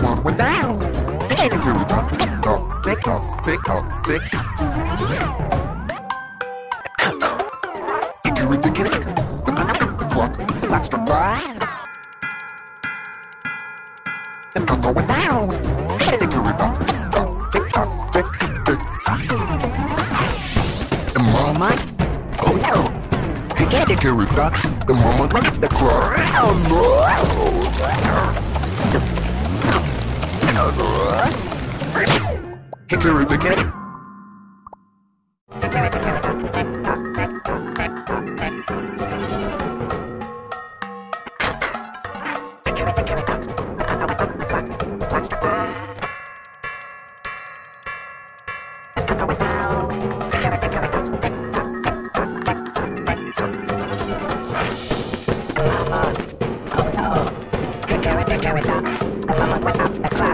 slow it down. Tick tock, tick tock, tick tock, tick tock, tick tock. Hickory dickory, the clock, that's the bar. And I'm going down. Hickory tock, tick tock, tick tock, tick tick tock. And mama, oh no. Hickory dickory dock, the mama the clock. Oh Hitler the cat. Mama's, oh no, the carrot, the carrot, the carrot, the carrot, the carrot,